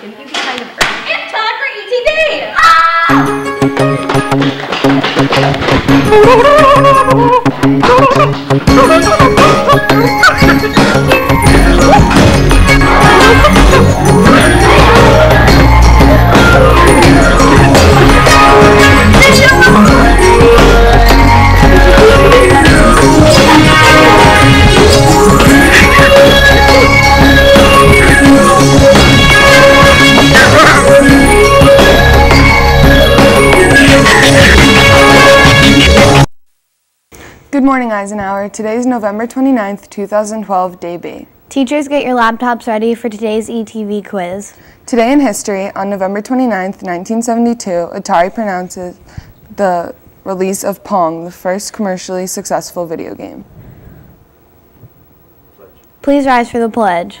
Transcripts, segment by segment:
shouldn't you be kind of early? It's time for ETV! Ah! Good morning, Eisenhower. Today is November 29th, 2012, day B. Teachers, get your laptops ready for today's ETV quiz. Today in history, on November 29th, 1972, Atari pronounces the release of Pong, the first commercially successful video game. Please rise for the pledge.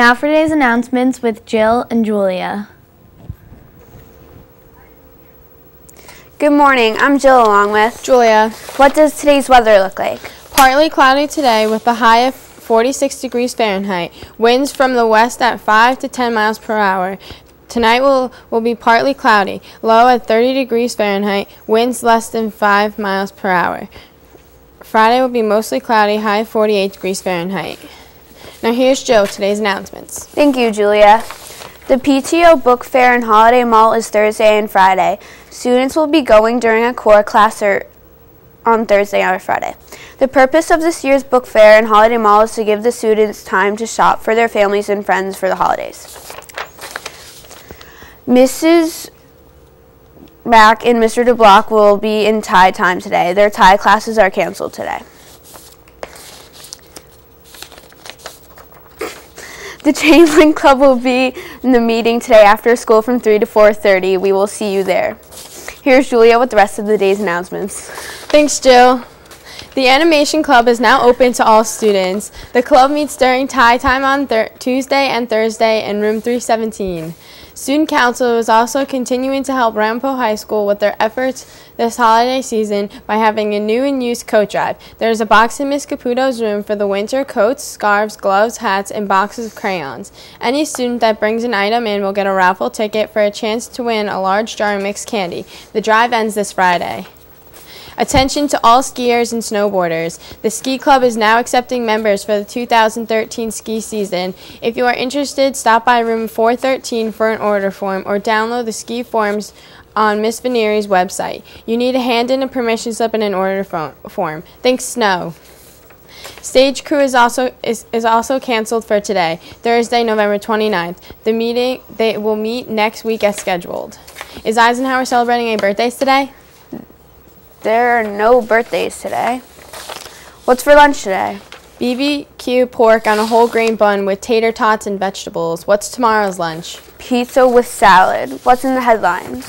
Now for today's announcements with Jill and Julia. Good morning. I'm Jill along with. Julia, What does today's weather look like? partly cloudy today with a high of 46 degrees Fahrenheit. Winds from the west at 5 to 10 miles per hour. Tonight will, will be partly cloudy, low at 30 degrees Fahrenheit, winds less than 5 miles per hour. Friday will be mostly cloudy, high 48 degrees Fahrenheit. Now here's Jill, today's announcements. Thank you, Julia. The PTO Book Fair and Holiday Mall is Thursday and Friday. Students will be going during a core class or on Thursday or Friday. The purpose of this year's book fair and holiday mall is to give the students time to shop for their families and friends for the holidays. Mrs. Mack and Mr. DeBlock will be in tie time today. Their tie classes are canceled today. The Chamberlain Club will be in the meeting today after school from 3 to 4:30. We will see you there. Here's Julia with the rest of the day's announcements. Thanks, Jill. The Animation Club is now open to all students. The club meets during tie time on Tuesday and Thursday in room 317. Student Council is also continuing to help Ramapo High School with their efforts this holiday season by having a new and used coat drive. There is a box in Miss Caputo's room for the winter coats, scarves, gloves, hats, and boxes of crayons. Any student that brings an item in will get a raffle ticket for a chance to win a large jar of mixed candy. The drive ends this Friday. Attention to all skiers and snowboarders. The ski club is now accepting members for the 2013 ski season. If you are interested, stop by room 413 for an order form or download the ski forms on Miss Veneri's website. You need to hand in a permission slip and an order fo- form. Thanks, Snow. Stage crew is also is, is also canceled for today, Thursday, November 29th. The meeting they will meet next week as scheduled. Is Eisenhower celebrating any birthdays today? There are no birthdays today. What's for lunch today? BBQ pork on a whole grain bun with tater tots and vegetables. What's tomorrow's lunch? Pizza with salad. What's in the headlines?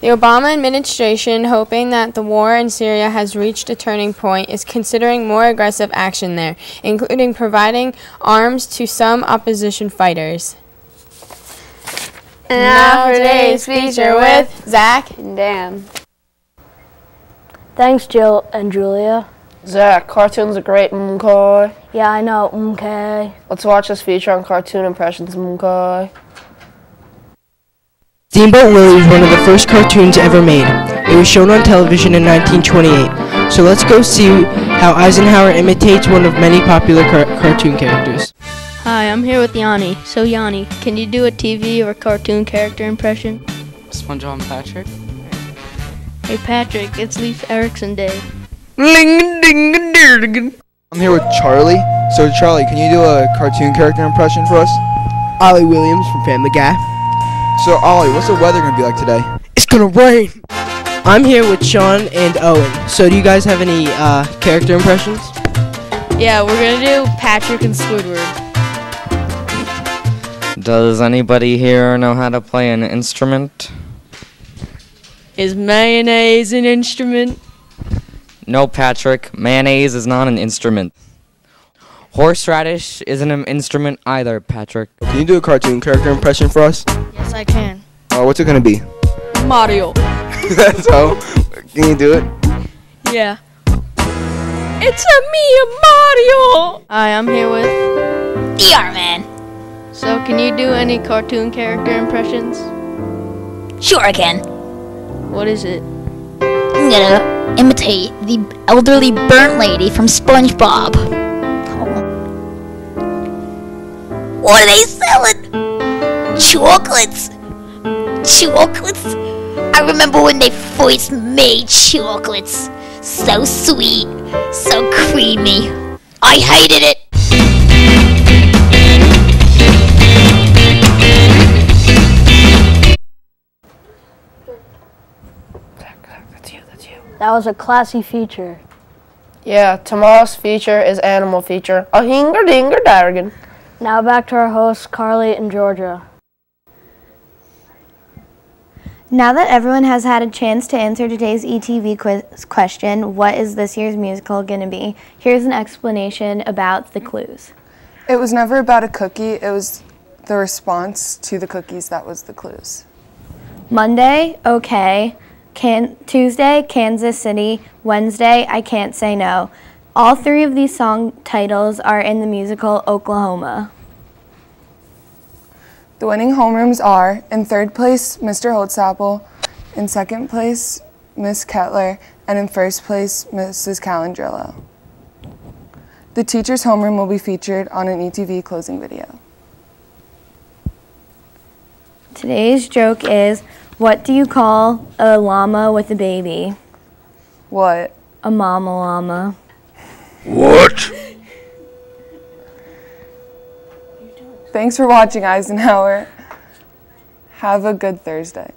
The Obama administration, hoping that the war in Syria has reached a turning point, is considering more aggressive action there, including providing arms to some opposition fighters. And now for today's feature with Zach. and Dan. Thanks, Jill and Julia. Zach, cartoons are great, okay. Yeah, I know. Okay. Let's watch this feature on cartoon impressions, okay. Steamboat Willie was one of the first cartoons ever made. It was shown on television in 1928. So let's go see how Eisenhower imitates one of many popular car- cartoon characters. Hi, I'm here with Yanni. So, Yanni, can you do a TV or cartoon character impression? SpongeBob and Patrick. Hey, Patrick, it's Leif Erikson Day. Ling ding ding I'm here with Charlie. So Charlie, can you do a cartoon character impression for us? Ollie Williams from Family Guy. So Ollie, what's the weather gonna be like today? It's gonna rain. I'm here with Sean and Owen. So do you guys have any uh, character impressions? Yeah, we're gonna do Patrick and Squidward. Does anybody here know how to play an instrument? Is mayonnaise an instrument? No, Patrick. Mayonnaise is not an instrument. Horseradish isn't an instrument either, Patrick. Can you do a cartoon character impression for us? Yes, I can. Uh, what's it gonna be? Mario. so, can you do it? Yeah. It's a me, Mario. Hi, I'm here with. DR man. So, can you do any cartoon character impressions? Sure I can. What is it? I'm gonna imitate the elderly burnt lady from SpongeBob. Oh. What are they selling? Chocolates. Chocolates? I remember when they first made chocolates. So sweet, so creamy. I hated it. That was a classy feature. Yeah, tomorrow's feature is animal feature. A hinger dinger dargan. Now back to our hosts, Carly and Georgia. Now that everyone has had a chance to answer today's ETV quiz question, what is this year's musical going to be? Here's an explanation about the clues. It was never about a cookie, it was the response to the cookies that was the clues. Monday, okay. Can- Tuesday, Kansas City. Wednesday, I Can't Say No. All three of these song titles are in the musical Oklahoma. The winning homerooms are in third place, Mr. Holtzapfel, in second place, Miss Kettler, and in first place, Mrs. Calandrillo. The teacher's homeroom will be featured on an ETV closing video. Today's joke is what do you call a llama with a baby? What? A mama llama. What? Thanks for watching, Eisenhower. Have a good Thursday.